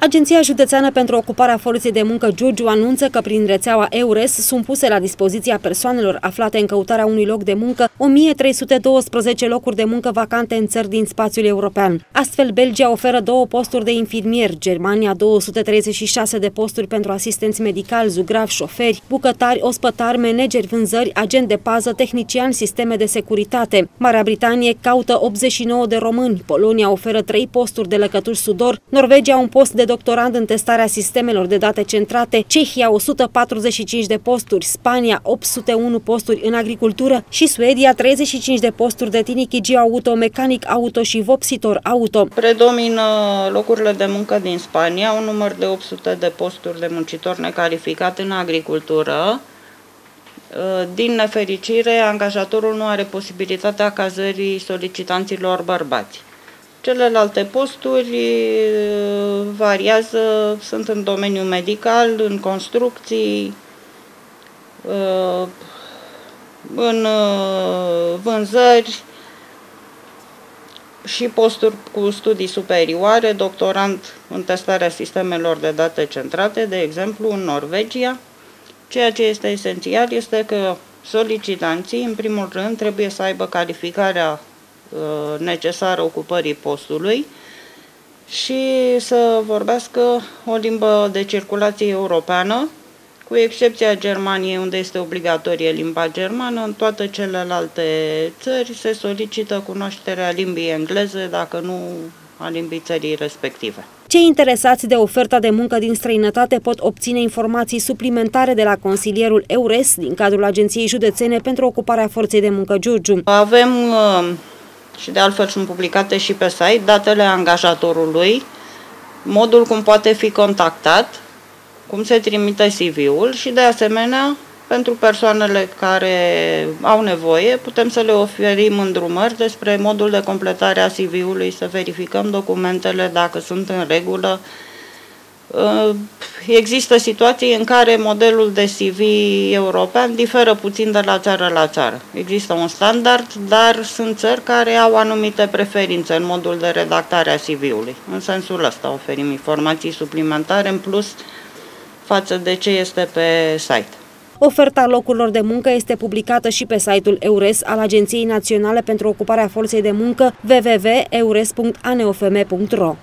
Agenția Județeană pentru Ocuparea Forței de Muncă Giurgiu anunță că prin rețeaua EURES sunt puse la dispoziția persoanelor aflate în căutarea unui loc de muncă 1312 locuri de muncă vacante în țări din spațiul european. Astfel, Belgia oferă două posturi de infirmier, Germania 236 de posturi pentru asistenți medicali, zugravi, șoferi, bucătari, ospătari, manageri, vânzări, agent de pază, tehnician, sisteme de securitate. Marea Britanie caută 89 de români, Polonia oferă 3 posturi de lăcături sudor, Norvegia un post de doctorand în testarea sistemelor de date centrate, Cehia 145 de posturi, Spania 801 posturi în agricultură și Suedia 35 de posturi de tinichigi auto, mecanic auto și vopsitor auto. Predomină locurile de muncă din Spania, un număr de 800 de posturi de muncitor necalificat în agricultură. Din nefericire, angajatorul nu are posibilitatea cazării solicitanților bărbați. Celelalte posturi variază, sunt în domeniul medical, în construcții, în vânzări și posturi cu studii superioare, doctorant în testarea sistemelor de date centrate, de exemplu în Norvegia. Ceea ce este esențial este că solicitanții, în primul rând, trebuie să aibă calificarea Uh, necesară ocupării postului și să vorbească o limbă de circulație europeană, cu excepția Germaniei, unde este obligatorie limba germană, în toate celelalte țări se solicită cunoașterea limbii engleze, dacă nu a limbii țării respective. Cei interesați de oferta de muncă din străinătate pot obține informații suplimentare de la consilierul EURES din cadrul Agenției Județene pentru Ocuparea Forței de Muncă Giurgiu. Avem uh, și de altfel sunt publicate și pe site, datele angajatorului, modul cum poate fi contactat, cum se trimite CV-ul și de asemenea pentru persoanele care au nevoie, putem să le oferim îndrumări despre modul de completare a CV-ului, să verificăm documentele dacă sunt în regulă, Uh, există situații în care modelul de CV european diferă puțin de la țară la țară. Există un standard, dar sunt țări care au anumite preferințe în modul de redactare a CV-ului. În sensul ăsta oferim informații suplimentare în plus față de ce este pe site. Oferta locurilor de muncă este publicată și pe site-ul EURES al Agenției Naționale pentru Ocuparea Forței de Muncă www.eures.aneofm.ro.